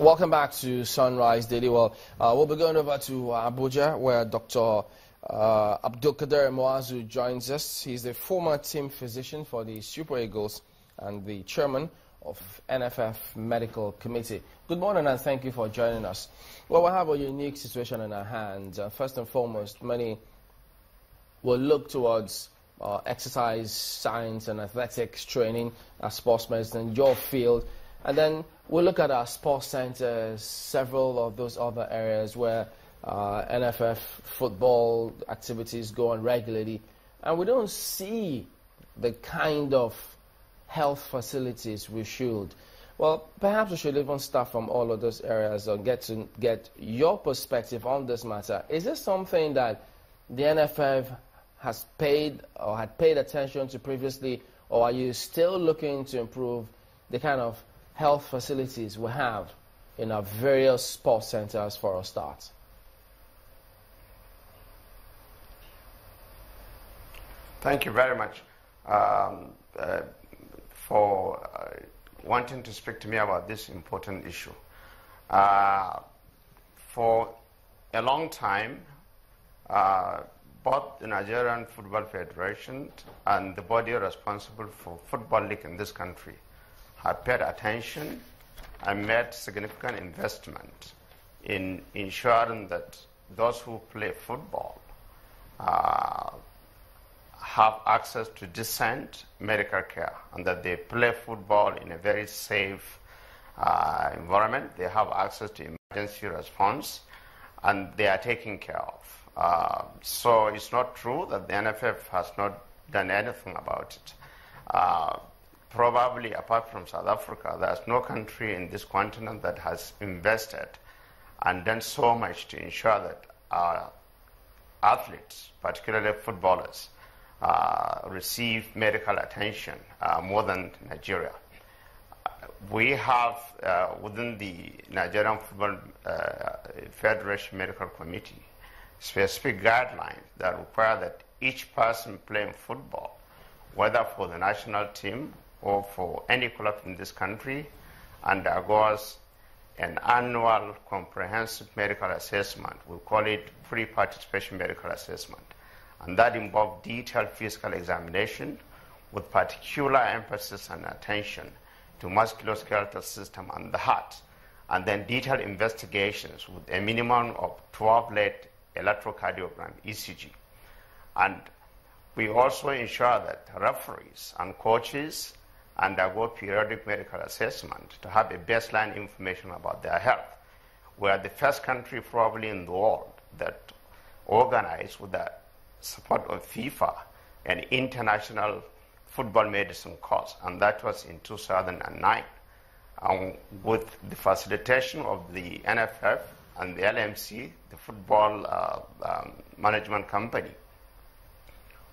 Welcome back to Sunrise Daily. Well, uh, we'll be going over to Abuja where Dr. Uh, Abdulkadir Mua'zu joins us. He's the former team physician for the Super Eagles and the chairman of NFF Medical Committee. Good morning and thank you for joining us. Well, we have a unique situation in our hands. Uh, first and foremost, many will look towards uh, exercise science and athletics training as sports medicine, your field. And then we'll look at our sports centers, several of those other areas where uh, NFF football activities go on regularly, and we don't see the kind of health facilities we should. Well, perhaps we should even start from all of those areas and get to get your perspective on this matter. Is this something that the NFF has paid or had paid attention to previously, or are you still looking to improve the kind of health facilities we have in our various sports centers for a start? Thank you very much um, uh, for uh, wanting to speak to me about this important issue. Uh, for a long time, uh, both the Nigerian Football Federation and the body responsible for football league in this country have paid attention and made significant investment in ensuring that those who play football uh, have access to decent medical care and that they play football in a very safe uh, environment. They have access to emergency response and they are taken care of. Uh, so it's not true that the NFF has not done anything about it. Probably apart from South Africa, there's no country in this continent that has invested and done so much to ensure that our athletes, particularly footballers, uh, receive medical attention uh, more than Nigeria. We have uh, within the Nigerian Football uh, Federation Medical Committee specific guidelines that require that each person playing football, whether for the national team or for any club in this country undergoes an annual comprehensive medical assessment. We call it pre-participation medical assessment. And that involves detailed physical examination with particular emphasis and attention to musculoskeletal system and the heart. And then detailed investigations with a minimum of 12 lead electrocardiogram, ECG. And we also ensure that referees and coaches undergo periodic medical assessment to have a baseline information about their health. We are the first country probably in the world that organized with the support of FIFA an international football medicine course, and that was in 2009. And with the facilitation of the NFF and the LMC, the football uh, um, management company,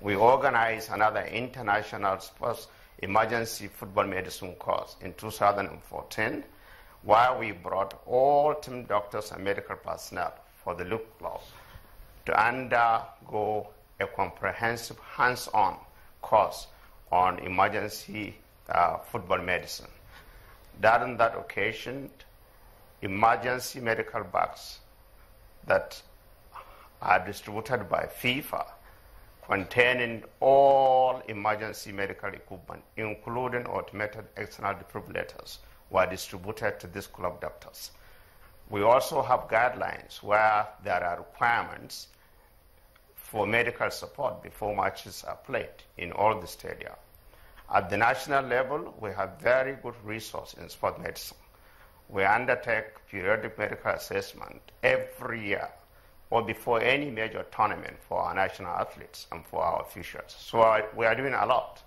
we organized another international sports emergency football medicine course in 2014, where we brought all team doctors and medical personnel for the Loop Club to undergo a comprehensive hands-on course on emergency uh, football medicine. During that occasion, emergency medical bags that are distributed by FIFA containing all emergency medical equipment, including automated external defibrillators, were distributed to these club doctors. We also have guidelines where there are requirements for medical support before matches are played in all the stadia. At the national level, we have very good resource in sport medicine. We undertake periodic medical assessment every year or before any major tournament for our national athletes and for our officials. So we are doing a lot.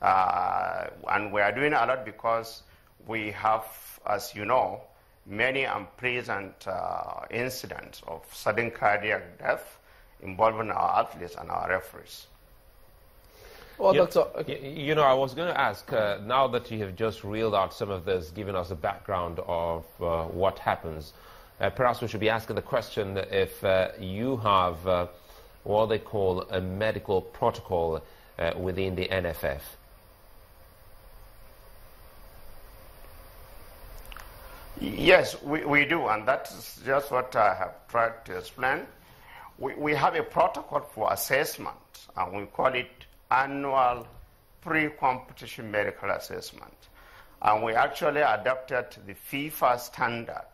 Uh, and we are doing a lot because we have, as you know, many unpleasant uh, incidents of sudden cardiac death involving our athletes and our referees. Well, you, doctor, you know, I was going to ask, uh, now that you have just reeled out some of this, given us a background of uh, what happens, uh, perhaps we should be asking the question if uh, you have uh, what they call a medical protocol uh, within the NFF. Yes, we, we do, and that's just what I have tried to explain. We, we have a protocol for assessment, and we call it annual pre-competition medical assessment. And we actually adopted the FIFA standard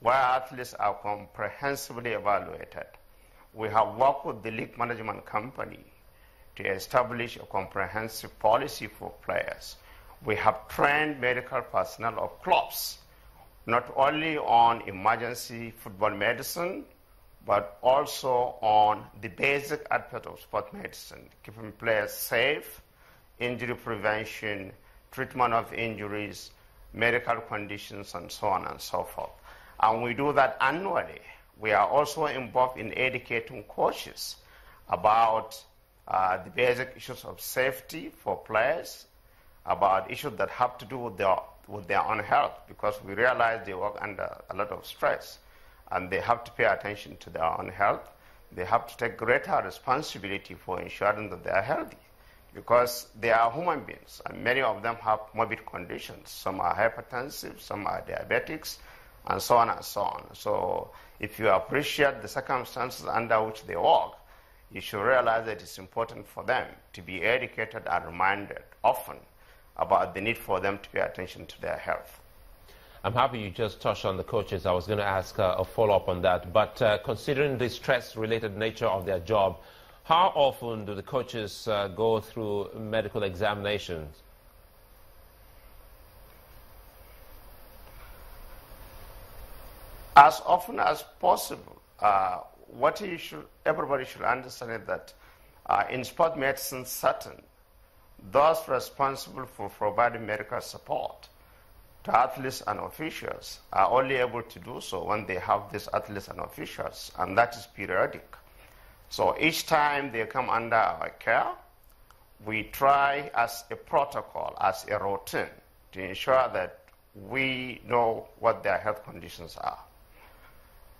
where athletes are comprehensively evaluated. We have worked with the league management company to establish a comprehensive policy for players. We have trained medical personnel of clubs not only on emergency football medicine, but also on the basic aspect of sport medicine, keeping players safe, injury prevention, treatment of injuries, medical conditions, and so on and so forth. And we do that annually. We are also involved in educating coaches about uh, the basic issues of safety for players, about issues that have to do with their, with their own health, because we realize they work under a lot of stress and they have to pay attention to their own health. They have to take greater responsibility for ensuring that they are healthy because they are human beings and many of them have morbid conditions. Some are hypertensive, some are diabetics, and so on and so on. So if you appreciate the circumstances under which they work, you should realize that it's important for them to be educated and reminded often about the need for them to pay attention to their health. I'm happy you just touched on the coaches. I was going to ask uh, a follow-up on that. But uh, considering the stress-related nature of their job, how often do the coaches uh, go through medical examinations? As often as possible. Uh, what should, everybody should understand is that uh, in sport medicine certain those responsible for providing medical support to athletes and officials are only able to do so when they have these athletes and officials, and that is periodic. So each time they come under our care, we try as a protocol, as a routine, to ensure that we know what their health conditions are.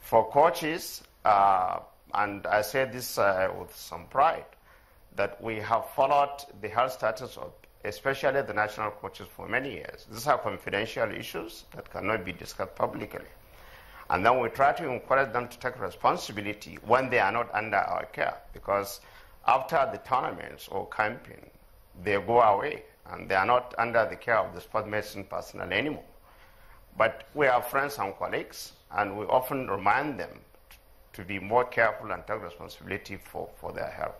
For coaches, uh, and I say this uh, with some pride, that we have followed the health status of especially the national coaches for many years. These are confidential issues that cannot be discussed publicly. And then we try to encourage them to take responsibility when they are not under our care because after the tournaments or camping, they go away and they are not under the care of the sport medicine personnel anymore. But we are friends and colleagues, and we often remind them to be more careful and take responsibility for, for their health.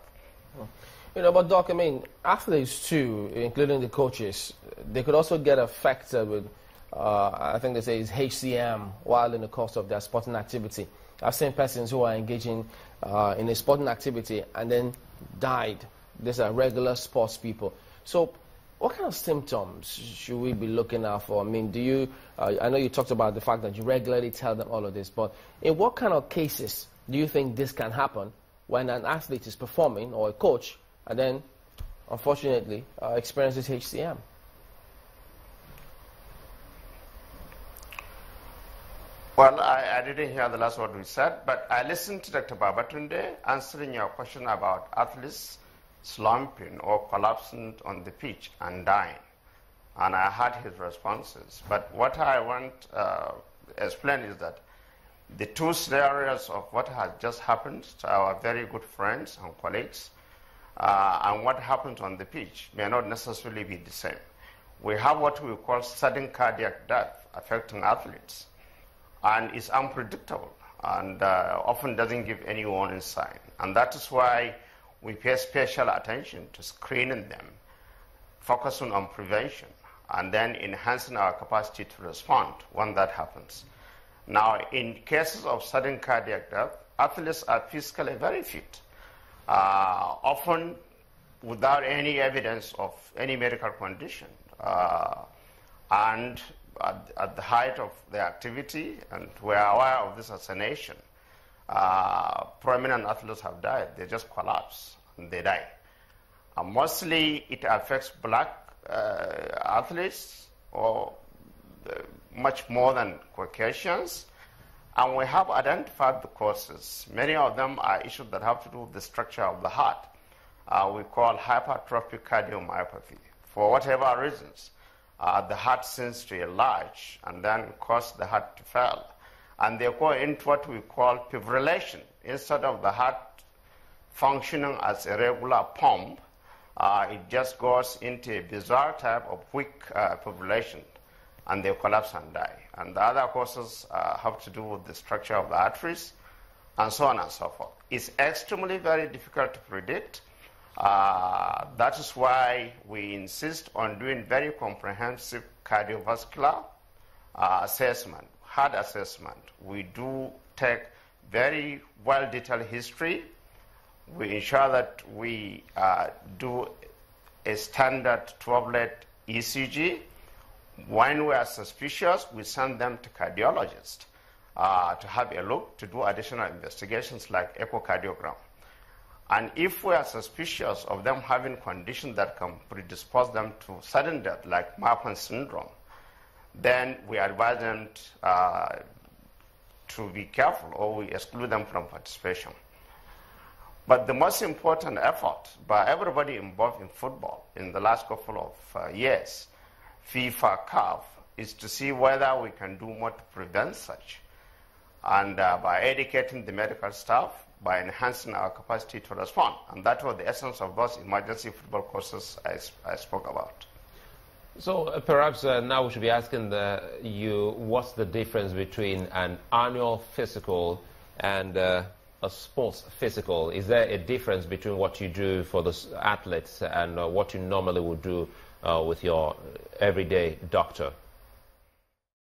You know, but Doc, I mean, athletes too, including the coaches, they could also get affected with, uh, I think they say it's HCM while in the course of their sporting activity. I've seen persons who are engaging uh, in a sporting activity and then died. These are regular sports people. So, what kind of symptoms should we be looking out for? I mean, do you, uh, I know you talked about the fact that you regularly tell them all of this, but in what kind of cases do you think this can happen when an athlete is performing or a coach and then, unfortunately, uh, experiences HCM. Well, I, I, didn't hear the last word we said, but I listened to Dr. Babatunde answering your question about athletes slumping or collapsing on the pitch and dying. And I heard his responses. But what I want uh, to explain is that the two scenarios of what has just happened to our very good friends and colleagues uh, and what happened on the pitch may not necessarily be the same. We have what we call sudden cardiac death affecting athletes, and it's unpredictable and uh, often doesn't give any warning sign. And that is why we pay special attention to screening them, focusing on prevention, and then enhancing our capacity to respond when that happens. Now, in cases of sudden cardiac death, athletes are physically very fit uh, often without any evidence of any medical condition. Uh, and at, at, the height of their activity, and we're aware of this as a nation, uh, prominent athletes have died. They just collapse and they die. mostly it affects black uh, athletes or uh, much more than Caucasians. And we have identified the causes. Many of them are issues that have to do with the structure of the heart. Uh, we call hypertrophic cardiomyopathy for whatever reasons. uh, the heart seems to enlarge and then cause the heart to fail. And they go into what we call fibrillation. Instead of the heart functioning as a regular pump, uh, it just goes into a bizarre type of weak uh, fibrillation and they collapse and die. And the other causes uh, have to do with the structure of the arteries and so on and so forth. It's extremely very difficult to predict. Uh, that is why we insist on doing very comprehensive cardiovascular uh, assessment, heart assessment. We do take very well detailed history. We ensure that we uh, do a standard 12-lead ECG. When we are suspicious, we send them to cardiologists uh, to have a look to do additional investigations like echocardiogram. And if we are suspicious of them having conditions that can predispose them to sudden death, like Marfan syndrome, then we advise them uh, to be careful or we exclude them from participation. But the most important effort by everybody involved in football in the last couple of uh, years, FIFA, CAF, is to see whether we can do more to prevent such. And uh, by educating the medical staff, by enhancing our capacity to respond. And that was the essence of those emergency football courses I, I spoke about. So uh, perhaps uh, now we should be asking the, you what's the difference between an annual physical and uh, a sports physical? Is there a difference between what you do for the athletes and uh, what you normally would do uh, with your everyday doctor?